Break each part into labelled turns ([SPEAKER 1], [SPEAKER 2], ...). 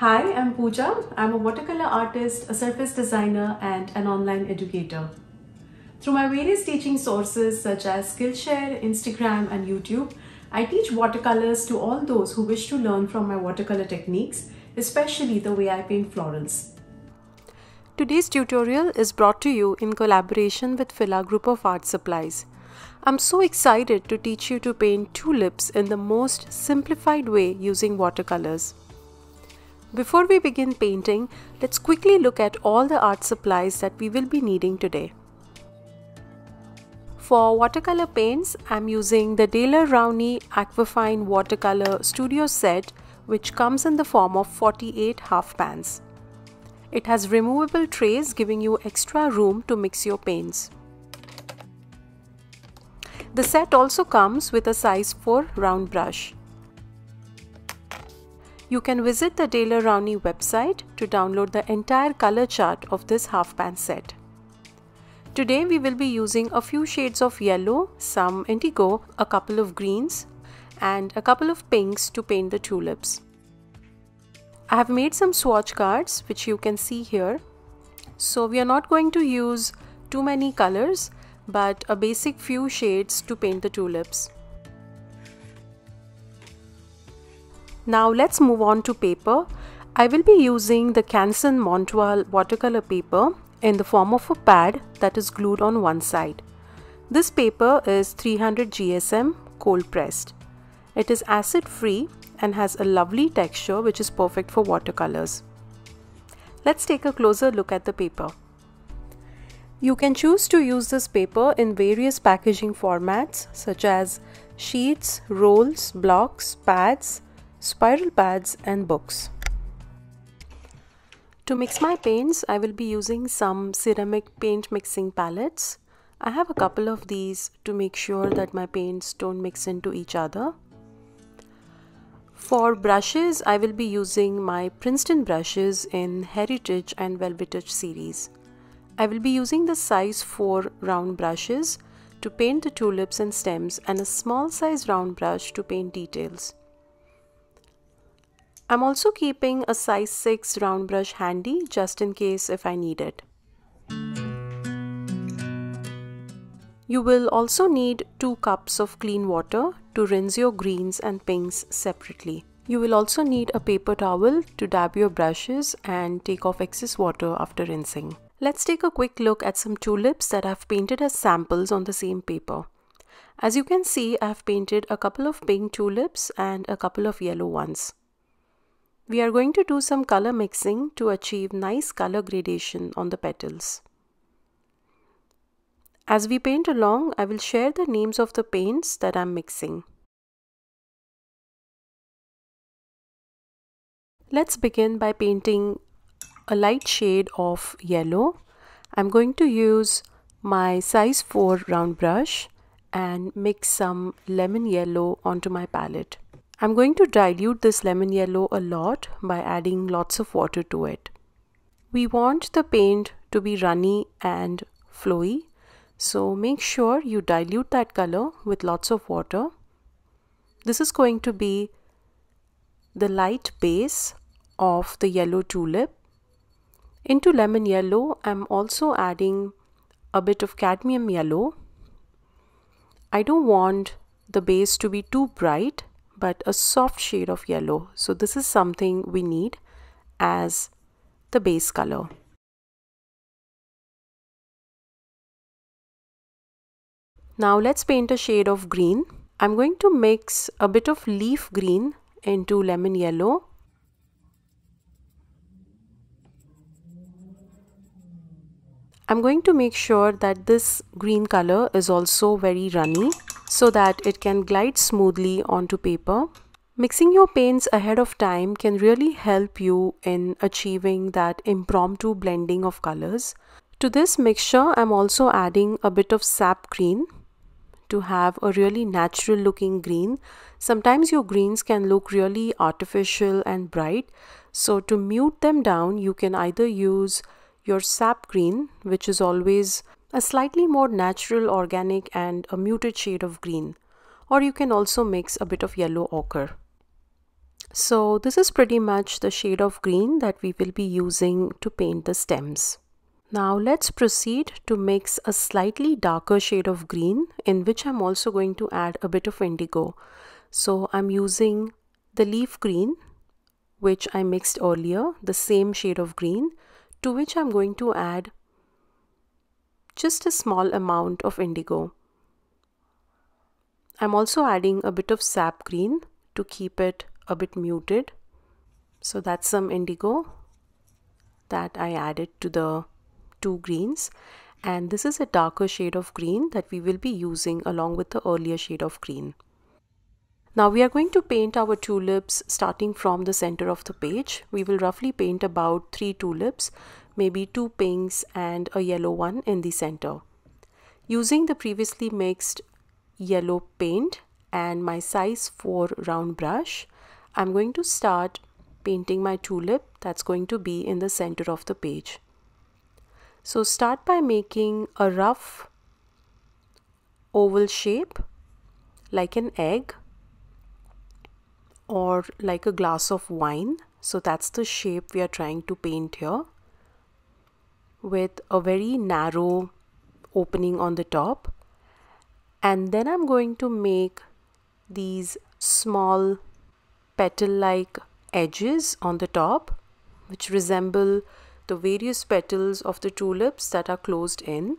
[SPEAKER 1] Hi, I'm Pooja. I'm a watercolor artist, a surface designer, and an online educator. Through my various teaching sources such as Skillshare, Instagram, and YouTube, I teach watercolors to all those who wish to learn from my watercolor techniques, especially the way I paint florals.
[SPEAKER 2] Today's tutorial is brought to you in collaboration with Fila Group of Art Supplies. I'm so excited to teach you to paint tulips in the most simplified way using watercolors. Before we begin painting, let's quickly look at all the art supplies that we will be needing today. For watercolor paints, I'm using the Daler Rowney Aquafine Watercolor Studio Set which comes in the form of 48 half pans. It has removable trays giving you extra room to mix your paints. The set also comes with a size 4 round brush. You can visit the Daler Rowney website to download the entire color chart of this half pan set. Today we will be using a few shades of yellow, some indigo, a couple of greens and a couple of pinks to paint the tulips. I have made some swatch cards which you can see here. So we are not going to use too many colors but a basic few shades to paint the tulips. Now let's move on to paper. I will be using the Canson Montval watercolor paper in the form of a pad that is glued on one side. This paper is 300 GSM cold pressed. It is acid free and has a lovely texture which is perfect for watercolors. Let's take a closer look at the paper. You can choose to use this paper in various packaging formats such as sheets, rolls, blocks, pads, spiral pads and books. To mix my paints, I will be using some ceramic paint mixing palettes. I have a couple of these to make sure that my paints don't mix into each other. For brushes, I will be using my Princeton brushes in Heritage and VelvetTouch series. I will be using the size 4 round brushes to paint the tulips and stems and a small size round brush to paint details. I'm also keeping a size 6 round brush handy just in case if I need it. You will also need 2 cups of clean water to rinse your greens and pinks separately. You will also need a paper towel to dab your brushes and take off excess water after rinsing. Let's take a quick look at some tulips that I've painted as samples on the same paper. As you can see, I've painted a couple of pink tulips and a couple of yellow ones. We are going to do some color mixing to achieve nice color gradation on the petals. As we paint along, I will share the names of the paints that I'm mixing. Let's begin by painting a light shade of yellow. I'm going to use my size 4 round brush and mix some lemon yellow onto my palette. I'm going to dilute this lemon yellow a lot by adding lots of water to it. We want the paint to be runny and flowy so make sure you dilute that color with lots of water. This is going to be the light base of the yellow tulip. Into lemon yellow I'm also adding a bit of cadmium yellow. I don't want the base to be too bright but a soft shade of yellow. So this is something we need as the base color. Now let's paint a shade of green. I'm going to mix a bit of leaf green into lemon yellow. I'm going to make sure that this green color is also very runny so that it can glide smoothly onto paper. Mixing your paints ahead of time can really help you in achieving that impromptu blending of colors. To this mixture, I'm also adding a bit of sap green to have a really natural looking green. Sometimes your greens can look really artificial and bright. So to mute them down, you can either use your sap green, which is always a slightly more natural organic and a muted shade of green or you can also mix a bit of yellow ochre. So this is pretty much the shade of green that we will be using to paint the stems. Now let's proceed to mix a slightly darker shade of green in which I'm also going to add a bit of indigo. So I'm using the leaf green which I mixed earlier, the same shade of green, to which I'm going to add just a small amount of indigo. I'm also adding a bit of sap green to keep it a bit muted. So that's some indigo that I added to the two greens and this is a darker shade of green that we will be using along with the earlier shade of green. Now we are going to paint our tulips starting from the center of the page. We will roughly paint about three tulips, maybe two pinks and a yellow one in the center. Using the previously mixed yellow paint and my size 4 round brush, I'm going to start painting my tulip that's going to be in the center of the page. So start by making a rough oval shape like an egg or like a glass of wine. So that's the shape we are trying to paint here with a very narrow opening on the top. And then I'm going to make these small petal-like edges on the top which resemble the various petals of the tulips that are closed in.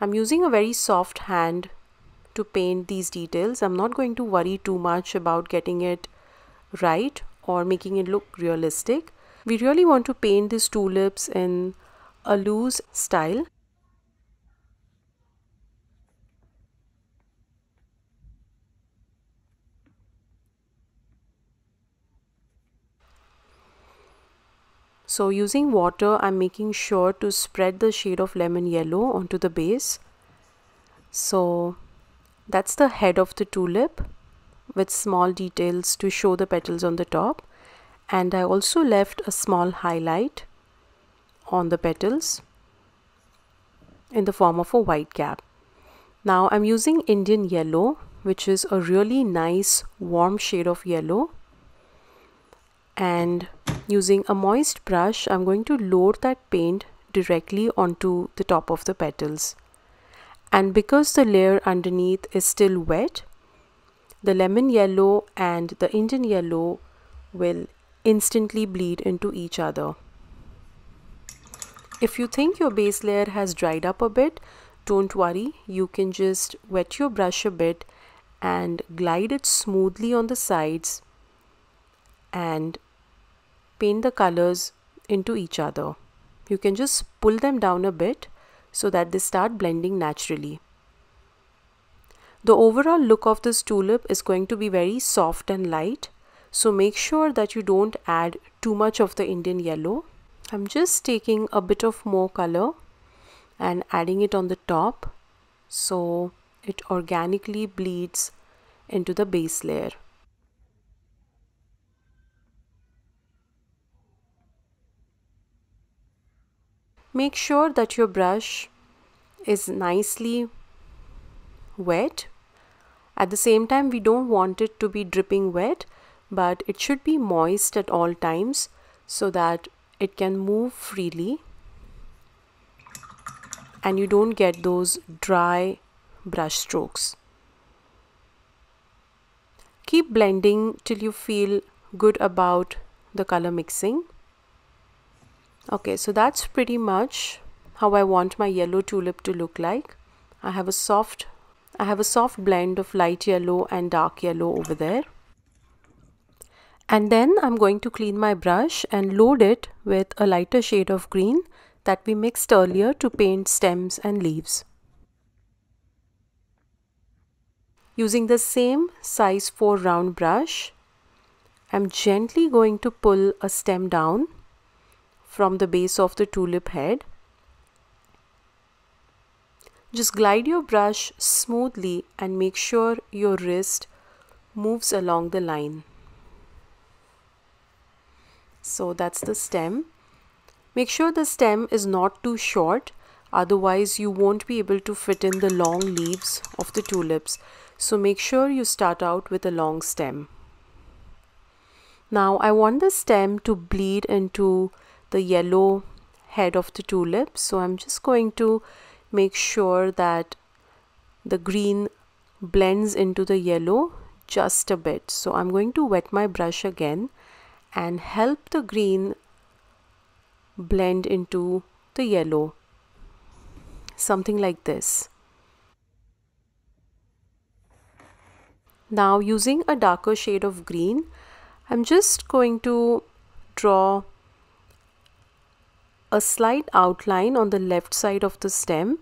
[SPEAKER 2] I'm using a very soft hand to paint these details. I'm not going to worry too much about getting it right or making it look realistic. We really want to paint these tulips in a loose style So using water, I'm making sure to spread the shade of lemon yellow onto the base. So that's the head of the tulip with small details to show the petals on the top. And I also left a small highlight on the petals in the form of a white cap. Now I'm using Indian yellow which is a really nice warm shade of yellow and using a moist brush I'm going to load that paint directly onto the top of the petals and because the layer underneath is still wet the lemon yellow and the Indian yellow will instantly bleed into each other. If you think your base layer has dried up a bit, don't worry, you can just wet your brush a bit and glide it smoothly on the sides and paint the colors into each other. You can just pull them down a bit so that they start blending naturally. The overall look of this tulip is going to be very soft and light. So make sure that you don't add too much of the Indian yellow. I'm just taking a bit of more color and adding it on the top so it organically bleeds into the base layer. Make sure that your brush is nicely wet. At the same time, we don't want it to be dripping wet, but it should be moist at all times so that it can move freely and you don't get those dry brush strokes. Keep blending till you feel good about the color mixing okay so that's pretty much how I want my yellow tulip to look like I have a soft I have a soft blend of light yellow and dark yellow over there and then I'm going to clean my brush and load it with a lighter shade of green that we mixed earlier to paint stems and leaves. Using the same size 4 round brush, I'm gently going to pull a stem down from the base of the tulip head. Just glide your brush smoothly and make sure your wrist moves along the line. So that's the stem. Make sure the stem is not too short otherwise you won't be able to fit in the long leaves of the tulips so make sure you start out with a long stem now I want the stem to bleed into the yellow head of the tulip so I'm just going to make sure that the green blends into the yellow just a bit. So I'm going to wet my brush again and help the green blend into the yellow. Something like this. Now using a darker shade of green I'm just going to draw a slight outline on the left side of the stem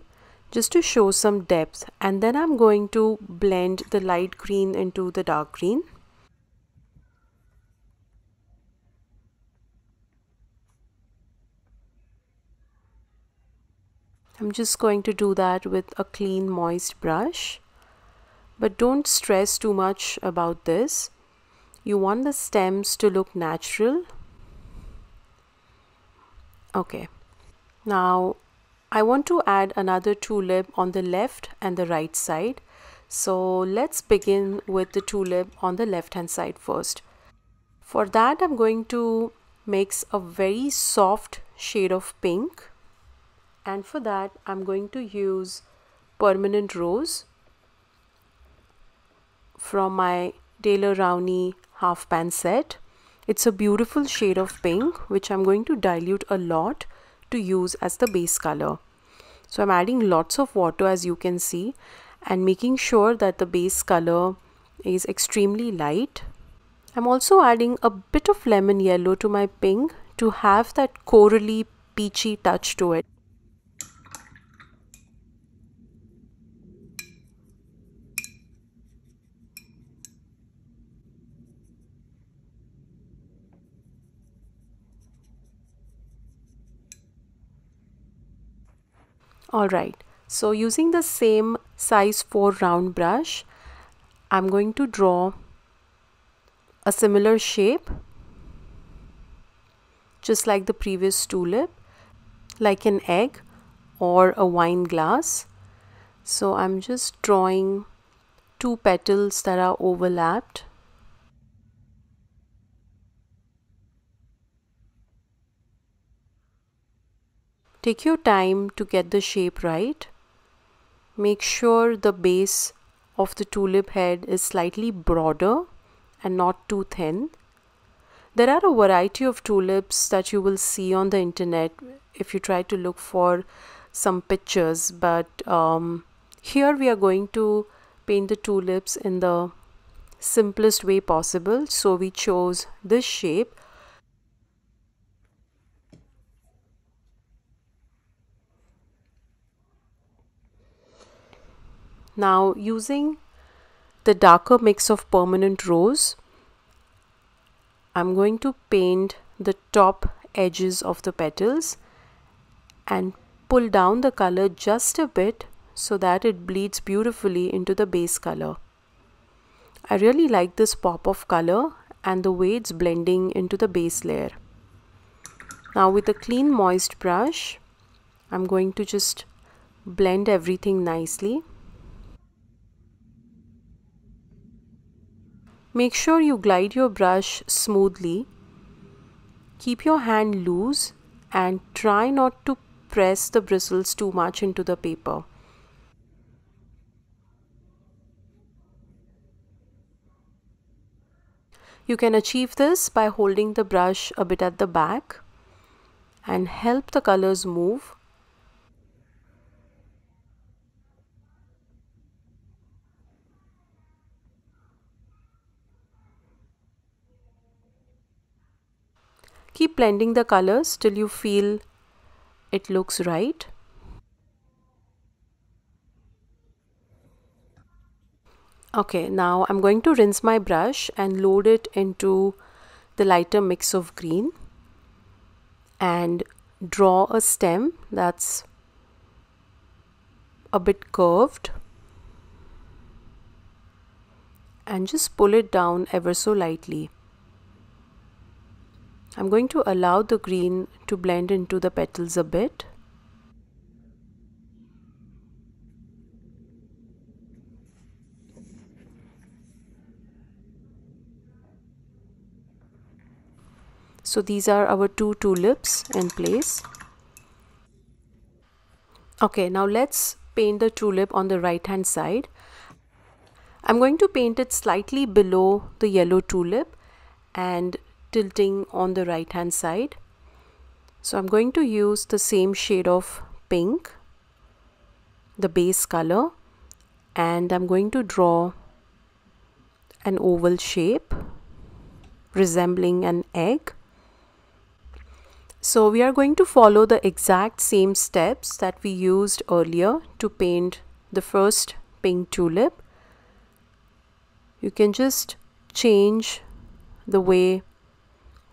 [SPEAKER 2] just to show some depth and then I'm going to blend the light green into the dark green. I'm just going to do that with a clean moist brush. But don't stress too much about this. You want the stems to look natural. Okay. Now I want to add another tulip on the left and the right side. So let's begin with the tulip on the left hand side first. For that I'm going to mix a very soft shade of pink. And for that I'm going to use permanent rose from my Daler Rowney half pan set. It's a beautiful shade of pink which I'm going to dilute a lot to use as the base color. So I'm adding lots of water as you can see and making sure that the base color is extremely light. I'm also adding a bit of lemon yellow to my pink to have that corally peachy touch to it. Alright, so using the same size 4 round brush, I'm going to draw a similar shape just like the previous tulip like an egg or a wine glass. So I'm just drawing two petals that are overlapped Take your time to get the shape right. Make sure the base of the tulip head is slightly broader and not too thin. There are a variety of tulips that you will see on the internet if you try to look for some pictures but um, here we are going to paint the tulips in the simplest way possible so we chose this shape Now using the darker mix of permanent rose, I'm going to paint the top edges of the petals and pull down the color just a bit so that it bleeds beautifully into the base color. I really like this pop of color and the way it's blending into the base layer. Now with a clean moist brush, I'm going to just blend everything nicely. Make sure you glide your brush smoothly. Keep your hand loose and try not to press the bristles too much into the paper. You can achieve this by holding the brush a bit at the back and help the colors move Keep blending the colors till you feel it looks right. Okay, now I'm going to rinse my brush and load it into the lighter mix of green and draw a stem that's a bit curved and just pull it down ever so lightly. I'm going to allow the green to blend into the petals a bit. So these are our two tulips in place. Okay, now let's paint the tulip on the right hand side. I'm going to paint it slightly below the yellow tulip and tilting on the right hand side so I'm going to use the same shade of pink the base color and I'm going to draw an oval shape resembling an egg so we are going to follow the exact same steps that we used earlier to paint the first pink tulip. You can just change the way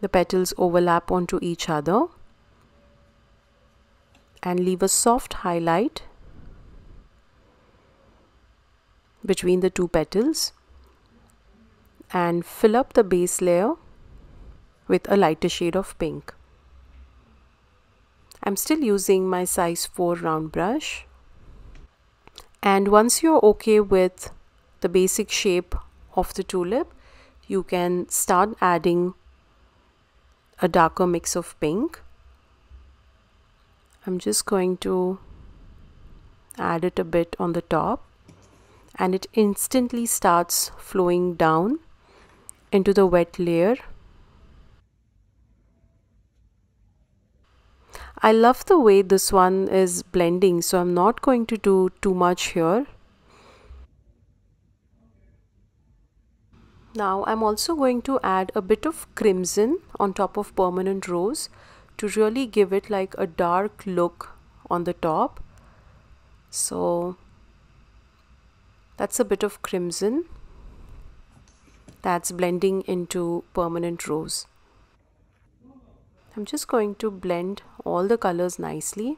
[SPEAKER 2] the petals overlap onto each other and leave a soft highlight between the two petals and fill up the base layer with a lighter shade of pink. I'm still using my size 4 round brush and once you're okay with the basic shape of the tulip you can start adding a darker mix of pink. I'm just going to add it a bit on the top. And it instantly starts flowing down into the wet layer. I love the way this one is blending so I'm not going to do too much here. Now I'm also going to add a bit of crimson on top of permanent rose to really give it like a dark look on the top. So that's a bit of crimson that's blending into permanent rose. I'm just going to blend all the colors nicely.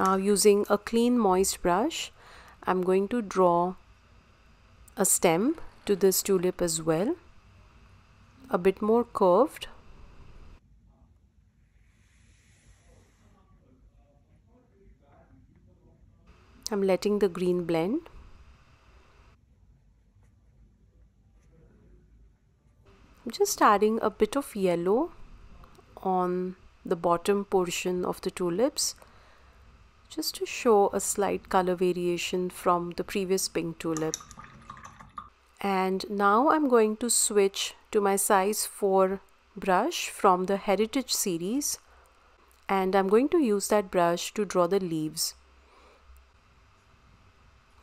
[SPEAKER 2] Now using a clean moist brush, I'm going to draw a stem to this tulip as well. A bit more curved. I'm letting the green blend. I'm just adding a bit of yellow on the bottom portion of the tulips just to show a slight color variation from the previous pink tulip. And now I'm going to switch to my size 4 brush from the heritage series. And I'm going to use that brush to draw the leaves.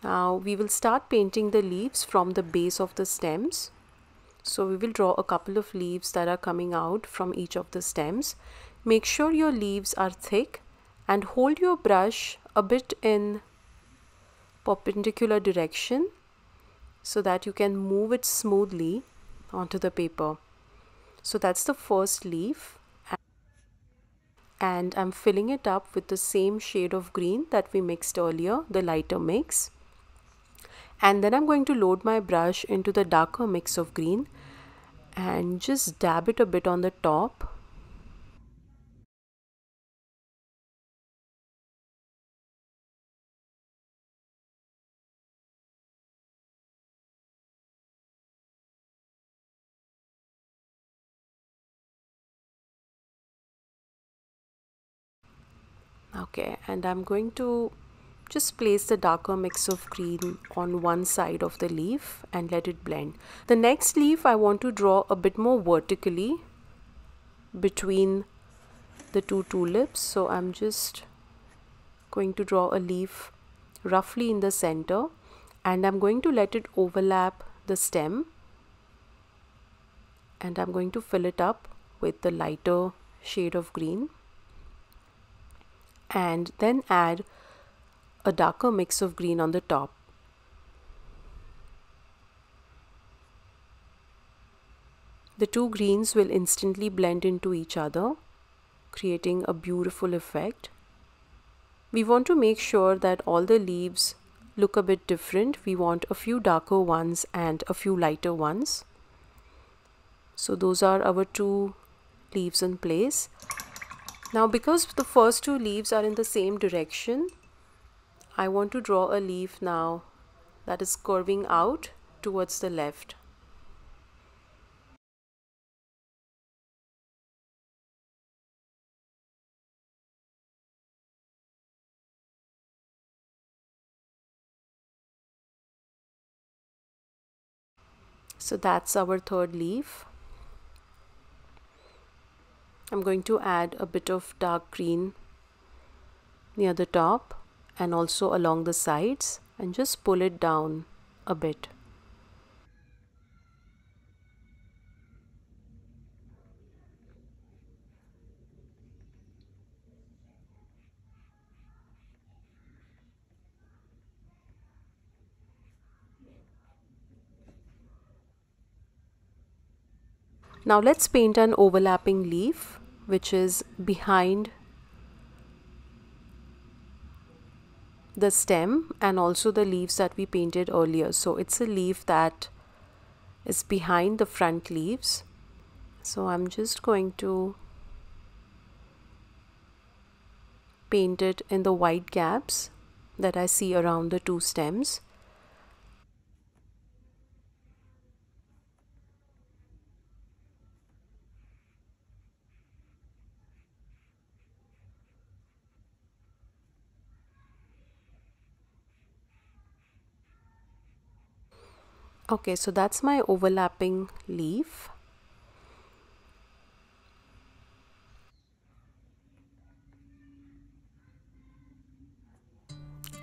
[SPEAKER 2] Now we will start painting the leaves from the base of the stems. So we will draw a couple of leaves that are coming out from each of the stems. Make sure your leaves are thick and hold your brush a bit in perpendicular direction so that you can move it smoothly onto the paper. So that's the first leaf and I'm filling it up with the same shade of green that we mixed earlier, the lighter mix. And then I'm going to load my brush into the darker mix of green and just dab it a bit on the top okay and I'm going to just place the darker mix of green on one side of the leaf and let it blend. The next leaf I want to draw a bit more vertically between the two tulips so I'm just going to draw a leaf roughly in the center and I'm going to let it overlap the stem and I'm going to fill it up with the lighter shade of green and then add a darker mix of green on the top. The two greens will instantly blend into each other, creating a beautiful effect. We want to make sure that all the leaves look a bit different. We want a few darker ones and a few lighter ones. so those are our two leaves in place now because the first two leaves are in the same direction I want to draw a leaf now that is curving out towards the left. So that's our third leaf I'm going to add a bit of dark green near the top and also along the sides and just pull it down a bit. Now let's paint an overlapping leaf which is behind the stem and also the leaves that we painted earlier. So it's a leaf that is behind the front leaves. So I'm just going to paint it in the white gaps that I see around the two stems. Okay so that's my overlapping leaf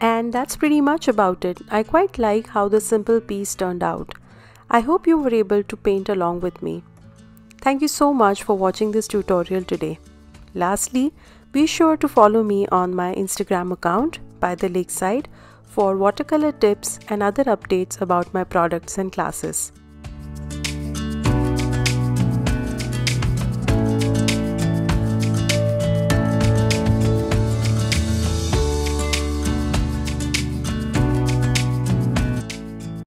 [SPEAKER 2] And that's pretty much about it. I quite like how the simple piece turned out. I hope you were able to paint along with me. Thank you so much for watching this tutorial today. Lastly, be sure to follow me on my Instagram account by the lakeside for watercolor tips and other updates about my products and classes.